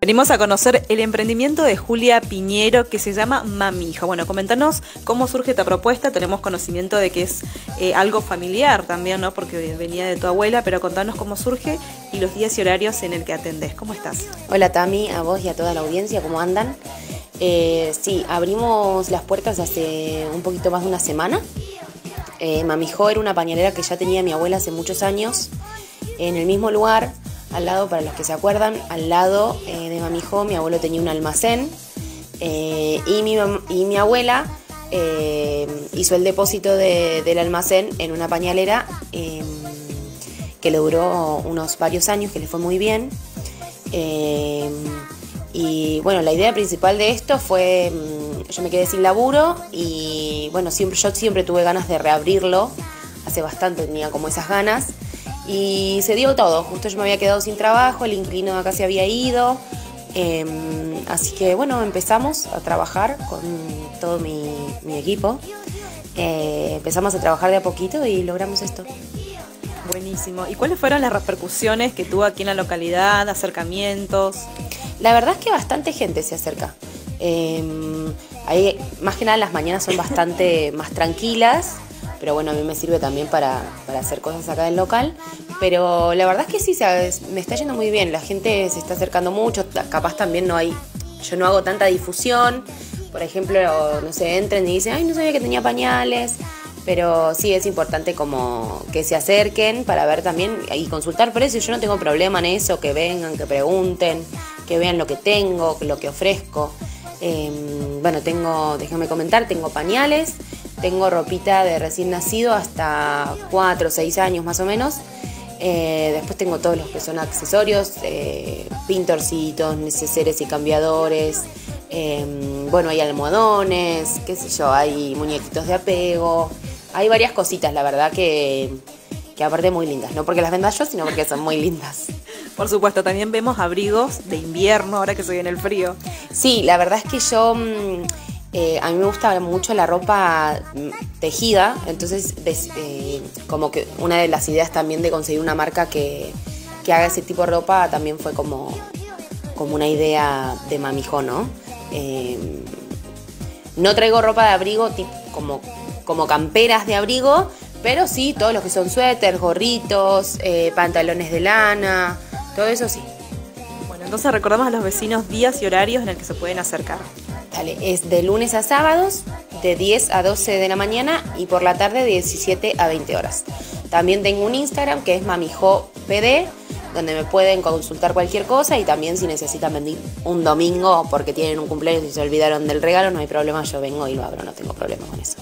Venimos a conocer el emprendimiento de Julia Piñero que se llama Mamija. Bueno, comentanos cómo surge esta propuesta. Tenemos conocimiento de que es eh, algo familiar también, ¿no? Porque venía de tu abuela, pero contanos cómo surge y los días y horarios en el que atendés. ¿Cómo estás? Hola Tami, a vos y a toda la audiencia, ¿cómo andan? Eh, sí, abrimos las puertas hace un poquito más de una semana. Eh, Mamijó era una pañalera que ya tenía mi abuela hace muchos años en el mismo lugar al lado, para los que se acuerdan, al lado eh, de Mamijo, mi abuelo tenía un almacén eh, y, mi, y, mi, abuela eh, hizo el depósito del almacén en una pañalera em, que le duró unos varios años, que le fue muy bien. Em, y bueno, la idea principal de esto fue, mm, yo me quedé sin laburo y bueno, siempre, yo siempre tuve ganas de reabrirlo, hace bastante tenía como esas ganas. Y se dio todo, justo yo me había quedado sin trabajo, el inquilino de acá se había ido, em, así que bueno, empezamos a trabajar con todo mi, equipo, eh, empezamos a trabajar de a poquito y logramos esto. Buenísimo. ¿Y cuáles fueron las repercusiones que tuvo aquí en la localidad, acercamientos? La verdad es que bastante gente se acerca. Em, ahí, más que nada las mañanas son bastante más tranquilas pero bueno, a mí me sirve también para, hacer cosas acá del local. Pero la verdad es que sí, me está yendo muy bien, la gente se está acercando mucho, capaz también no hay, yo no hago tanta difusión, por ejemplo, no sé, entren y dicen, ay, no sabía que tenía pañales, pero sí es importante como que se acerquen para ver también y consultar precios. Yo no tengo problema en eso, que vengan, que pregunten, que vean lo que tengo, lo que ofrezco. Em, bueno, tengo, déjame comentar, tengo pañales, tengo ropita de recién nacido hasta 4 o 6 años más o menos. Eh, después tengo todos los que son accesorios, eh, pintorcitos, neceseres y cambiadores. Em, bueno, hay almohadones, qué sé yo, hay muñequitos de apego. Hay varias cositas, la verdad, que, que aparte muy lindas. No porque las venda yo, sino porque son muy lindas. Por supuesto, también vemos abrigos de invierno ahora que se viene el frío. Sí, la verdad es que yo... Mm, eh, a mí me gusta mucho la ropa mm, tejida, entonces eh, como que una de las ideas también de conseguir una marca que, haga ese tipo de ropa también fue como, como una idea de mamijo, ¿no? Em, no traigo ropa de abrigo como, como camperas de abrigo, pero sí todos los que son suéteres, gorritos, eh, pantalones de lana, todo eso sí. Bueno, entonces recordamos a los vecinos días y horarios en el que se pueden acercar es de lunes a sábados, de 10 a 12 de la mañana y por la tarde de 17 a 20 horas. También tengo un Instagram que es mamijopd, donde me pueden consultar cualquier cosa y también si necesitan venir un domingo porque tienen un cumpleaños y se olvidaron del regalo, no hay problema, yo vengo y lo abro, no tengo problema con eso.